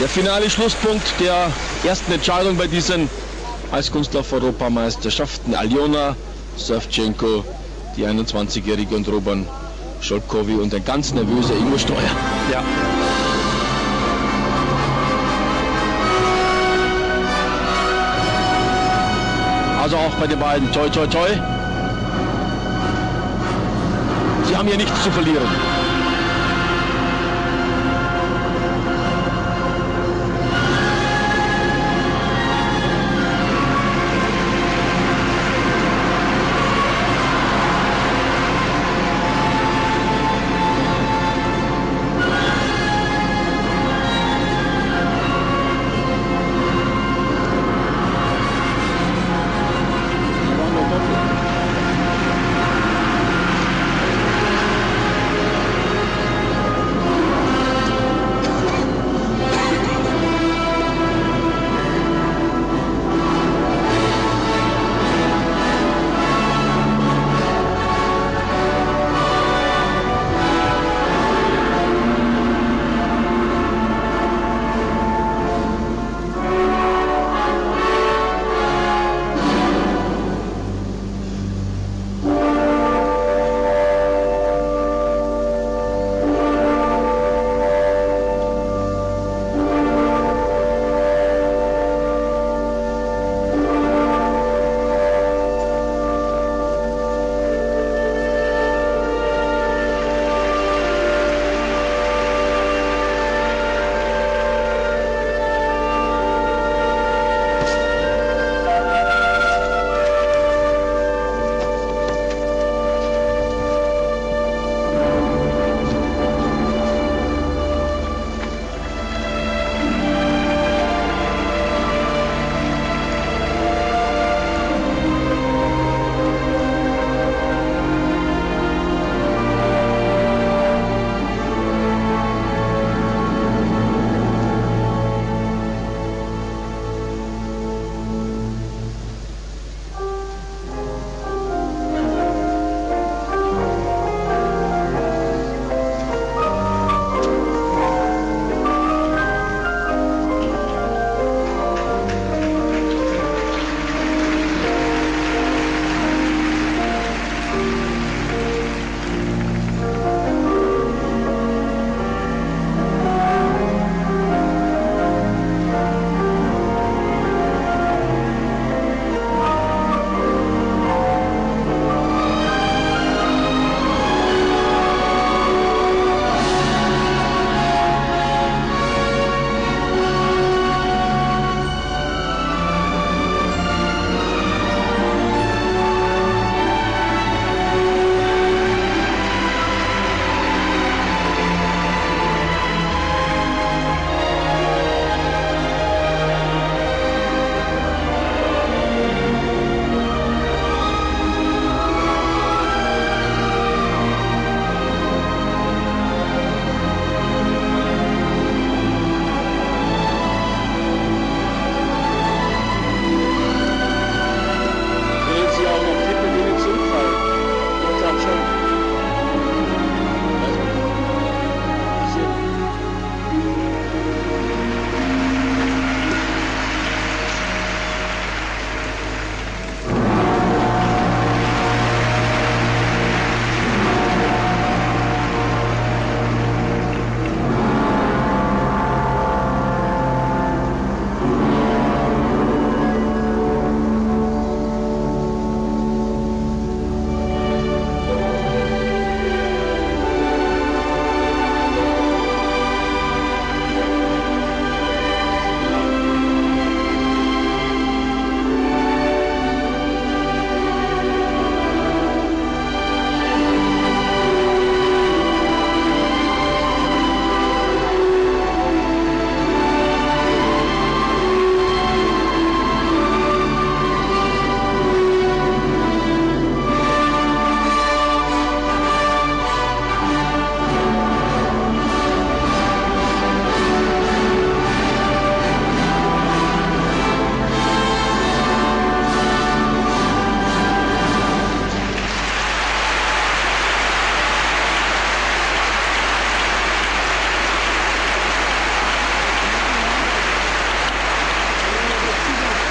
Der finale Schlusspunkt der ersten Entscheidung bei diesen Eiskunstlauf-Europameisterschaften. Aljona Savchenko, die 21-Jährige und Roban Scholkowi und ein ganz nervöser Ingo Steuer. Ja. Also auch bei den beiden. Toi, toi, toi. Sie haben hier nichts zu verlieren.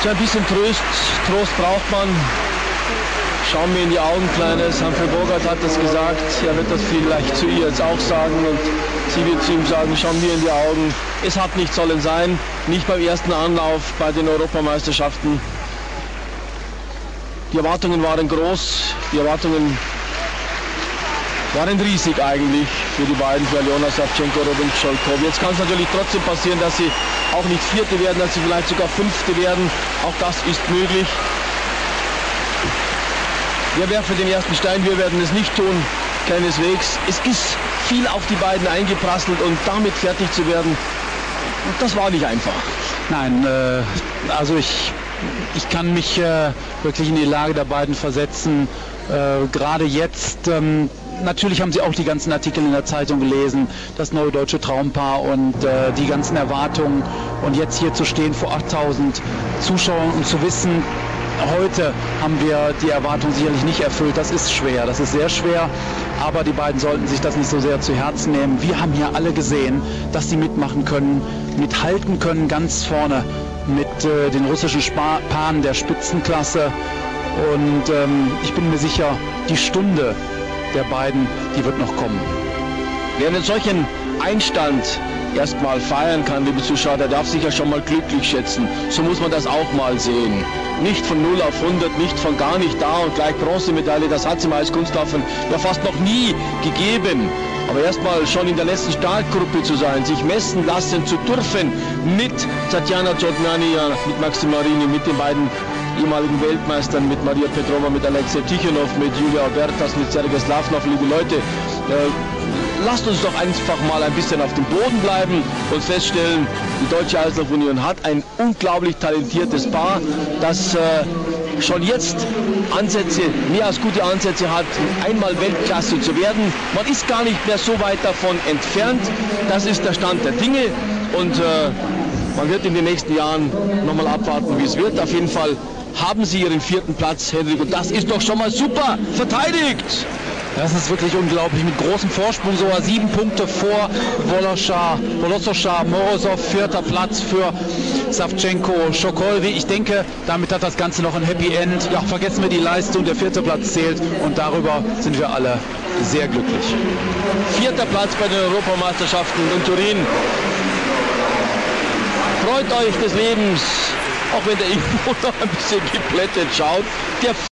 So ein bisschen Trost, Trost braucht man. Schauen wir in die Augen, Kleines. Humphrey Bogart hat das gesagt. Er wird das vielleicht zu ihr jetzt auch sagen und sie wird zu ihm sagen, schauen wir in die Augen. Es hat nicht sollen sein, nicht beim ersten Anlauf bei den Europameisterschaften. Die Erwartungen waren groß, die Erwartungen waren riesig eigentlich für die beiden, für Aljona Savchenko, Robin Scholkow. Jetzt kann es natürlich trotzdem passieren, dass sie auch nicht Vierte werden, dass sie vielleicht sogar Fünfte werden. Auch das ist möglich. Wir werfen den ersten Stein, wir werden es nicht tun, keineswegs. Es ist viel auf die beiden eingeprasselt und damit fertig zu werden, das war nicht einfach. Nein, äh, also ich, ich kann mich äh, wirklich in die Lage der beiden versetzen. Äh, Gerade jetzt, ähm, natürlich haben Sie auch die ganzen Artikel in der Zeitung gelesen, das neue deutsche Traumpaar und äh, die ganzen Erwartungen. Und jetzt hier zu stehen vor 8000 Zuschauern und zu wissen, heute haben wir die Erwartung sicherlich nicht erfüllt. Das ist schwer, das ist sehr schwer. Aber die beiden sollten sich das nicht so sehr zu Herzen nehmen. Wir haben hier alle gesehen, dass sie mitmachen können, mithalten können ganz vorne mit äh, den russischen Spa Paaren der Spitzenklasse. Und ähm, ich bin mir sicher, die Stunde der beiden, die wird noch kommen. Wer einen solchen Einstand erstmal feiern kann, liebe Zuschauer, der darf sich ja schon mal glücklich schätzen. So muss man das auch mal sehen. Nicht von 0 auf 100, nicht von gar nicht da und gleich Bronzemedaille, das hat es im Eiskunstlaufen ja fast noch nie gegeben. Aber erstmal schon in der letzten Startgruppe zu sein, sich messen lassen zu dürfen mit Tatjana Jodnani, mit Maxim Marini, mit den beiden ehemaligen Weltmeistern, mit Maria Petrova, mit Alexei Tichonov, mit Julia Albertas, mit Sergei Slavnov, liebe Leute. Äh, lasst uns doch einfach mal ein bisschen auf dem Boden bleiben und feststellen, die Deutsche Eislaufunion hat ein unglaublich talentiertes Paar, das äh, schon jetzt Ansätze, mehr als gute Ansätze hat, einmal Weltklasse zu werden. Man ist gar nicht mehr so weit davon entfernt. Das ist der Stand der Dinge und äh, man wird in den nächsten Jahren nochmal abwarten, wie es wird. Auf jeden Fall haben sie ihren vierten Platz, Henrik, und das ist doch schon mal super verteidigt. Das ist wirklich unglaublich. Mit großem Vorsprung, sogar sieben Punkte vor Voloscha, Volososcha, Morozov, vierter Platz für Savchenko, Schokolvi. Ich denke, damit hat das Ganze noch ein Happy End. Ja, vergessen wir die Leistung, der vierte Platz zählt und darüber sind wir alle sehr glücklich. Vierter Platz bei den Europameisterschaften in Turin. Freut euch des Lebens, auch wenn der Info noch ein bisschen geplättet schaut. Der